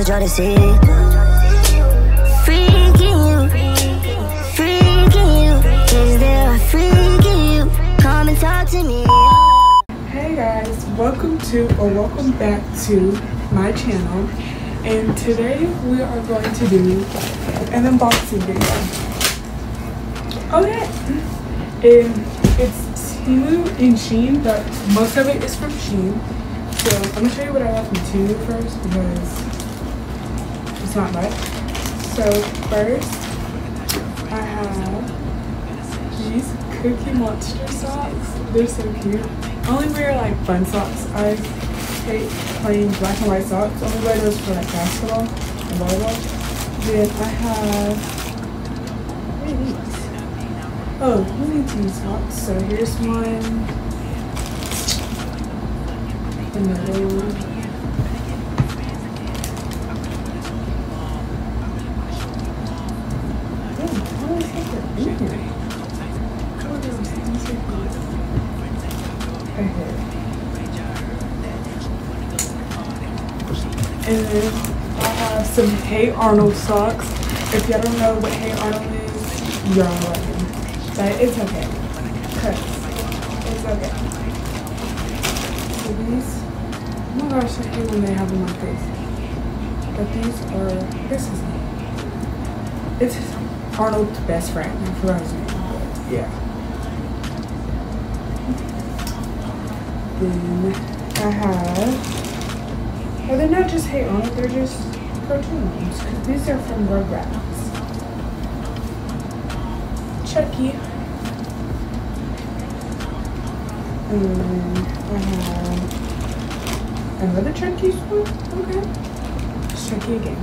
never try to see. Freaking you, freaking you. Is there a freak in you? Come and talk to me. Hey guys, welcome to or welcome back to my channel. And today we are going to do an unboxing video. Oh, okay, and it's Temu and Shein, but most of it is from Shein. So I'm gonna show you what I got from Temu first because it's not much. So first, I have these Cookie Monster socks. They're so cute. I only wear like fun socks. I hate plain black and white socks. I only wear those for like basketball and volleyball. Then I have oh, these? Oh, Looney Tunes socks. So here's one. Another. Oh, And then I have some Hey Arnold socks. If y'all don't know what Hey Arnold is, y'all are lucky. But it's okay. Cause it's okay. So these, oh my gosh, I hate when they have them like this. But these are, this is, it's Arnold's best friend. I forgot his name, but yeah. Then I have, oh, they're not just Hey Arnold, they're just cartoons. 'cause These are from Rugrats. Chucky. And then I have another Chucky one. Okay. It's Chucky again.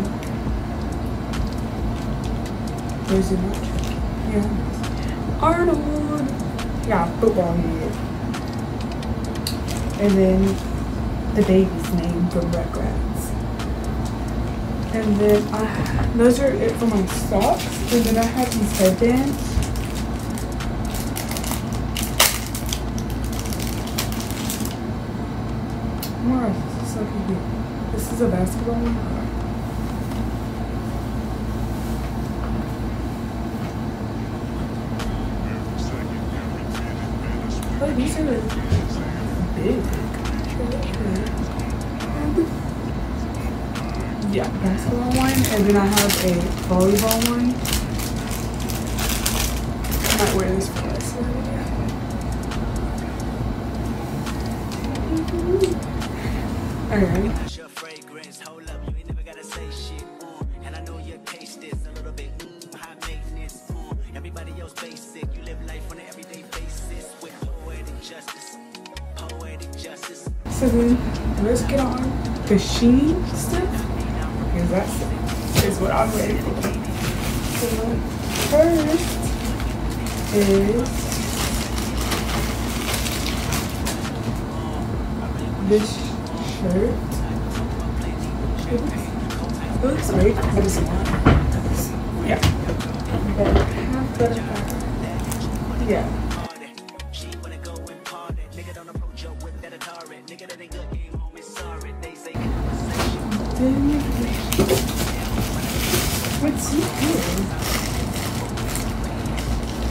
There's another Chucky. Yeah. Arnold. Yeah, football head. And then the baby's name from Rugrats. And then I, those are it for my socks. And then I have these headbands. Mara, this is so cute. This is a basketball one. Oh, these are basketball one, and then I have a volleyball one. I might wear this for video. Alright. So then let's get on the Shein Because that's is what I'm ready for. So first is this shirt. It looks, great, but it's not. Yeah. But half the yeah. She wanna go and party. Nigga don't approach your whip that a turret. Nigga that ain't good game home sorry. They say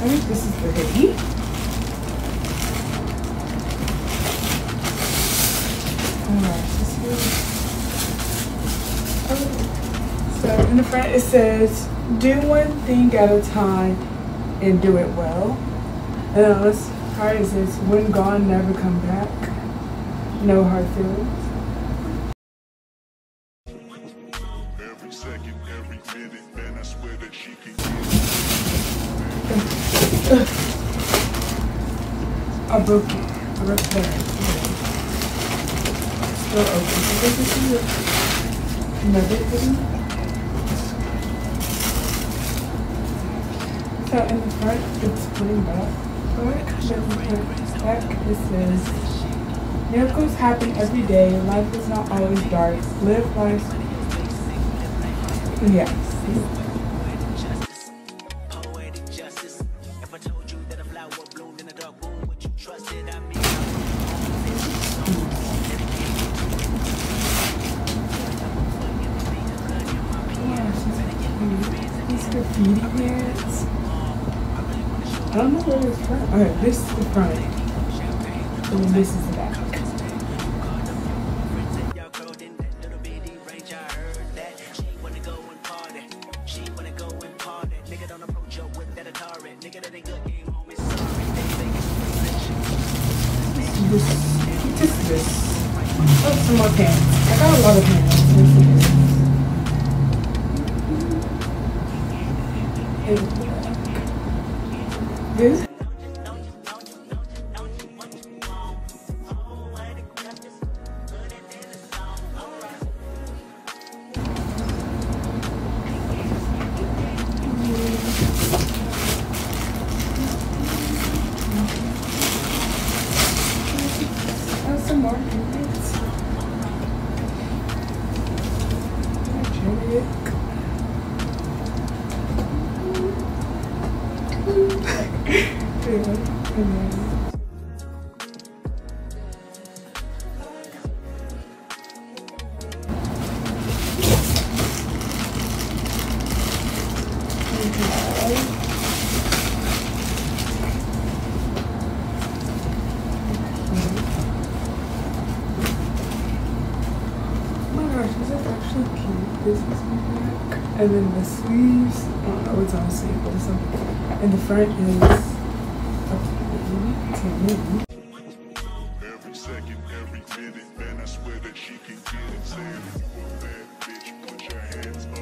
I think this is the hoodie. Alright, this is. Oh. So in the front it says, "Do one thing at a time and do it well." And on this part it says, "When gone, never come back. No hard feelings." I broke it. I broke the bag. Still open. I think this is a nugget thing. So in the front, it's plain black. But in the back, it says, Miracles happen every day. Life is not always dark. Live life. Yeah. These pants. I don't know where it's from. Alright, this is the front. And then this is the back. This, just this. Oh, some more pants. I got a lot of pants. This Oh my gosh, this is actually cute. This is my back. And then the sleeves, oh, I don't know what's on the sleeve, but it's something. And the front is. Every second, every minute, man, I swear that she can get bad bitch, put your hands up.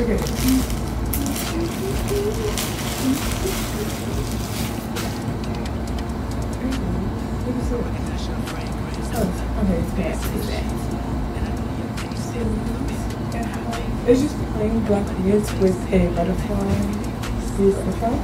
Okay. It's just plain black pants with a butterfly. That a flower.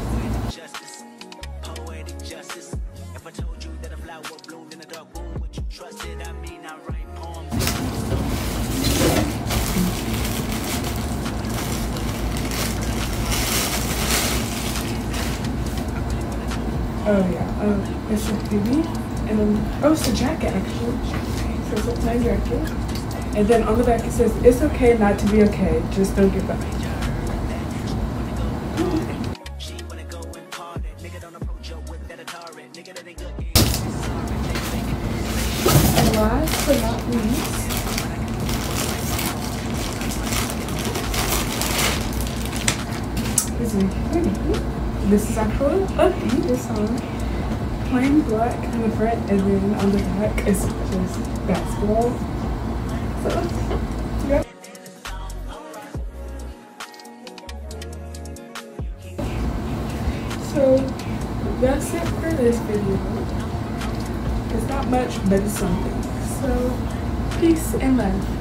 Oh yeah. Um, it's a baby, and oh, it's a jacket actually. So it's a plain jacket, and then on the back it says, "It's okay not to be okay. Just don't give up." And last but not least, is hoodie. This is actually a. This on plain black in the front, and then on the back is just basketball. So that's it for this video. It's not much, but it's something. So peace and love.